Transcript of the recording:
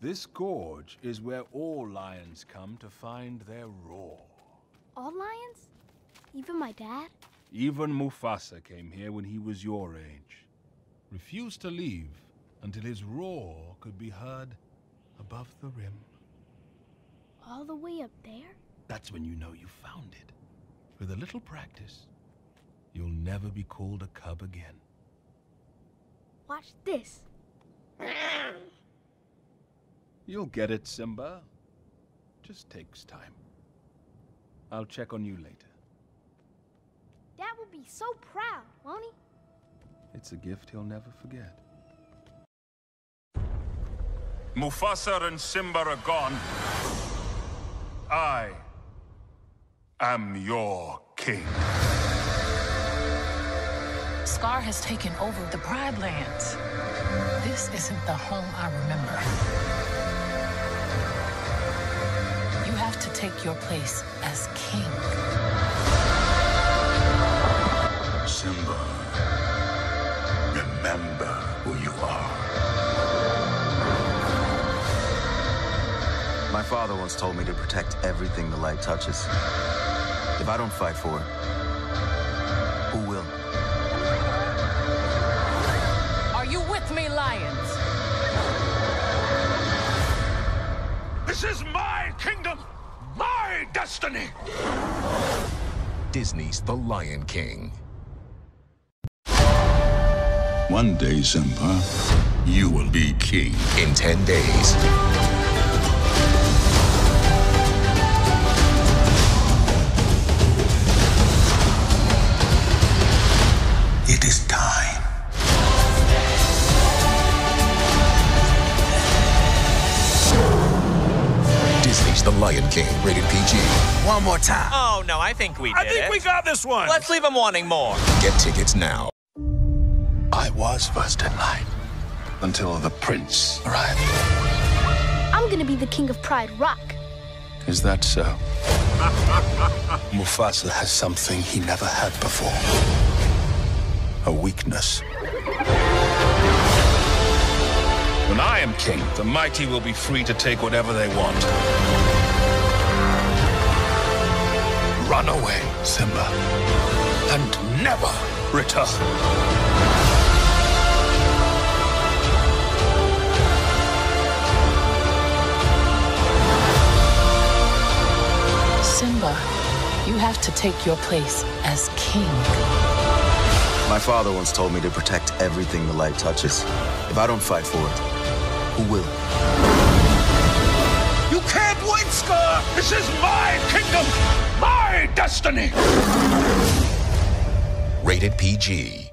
This gorge is where all lions come to find their roar. All lions? Even my dad? Even Mufasa came here when he was your age. Refused to leave until his roar could be heard above the rim. All the way up there? That's when you know you found it. With a little practice, you'll never be called a cub again. Watch this. You'll get it, Simba. Just takes time. I'll check on you later. Dad will be so proud, won't he? It's a gift he'll never forget. Mufasa and Simba are gone. I am your king. Scar has taken over the Pride Lands. This isn't the home I remember. You have to take your place as king. Simba, remember who you are. My father once told me to protect everything the light touches. If I don't fight for it, This is my kingdom, my destiny. Disney's The Lion King. One day, Simba, you will be king. In 10 days. The Lion King. Rated PG. One more time. Oh, no, I think we did I think it. we got this one. Let's leave him wanting more. Get tickets now. I was first in line until the prince arrived. I'm gonna be the king of Pride Rock. Is that so? Mufasa has something he never had before. A weakness. When I am king, the mighty will be free to take whatever they want. Run away, Simba, and never return. Simba, you have to take your place as king. My father once told me to protect everything the light touches. If I don't fight for it, who will? You can't win, Scar! This is my kingdom, my destiny! Rated PG.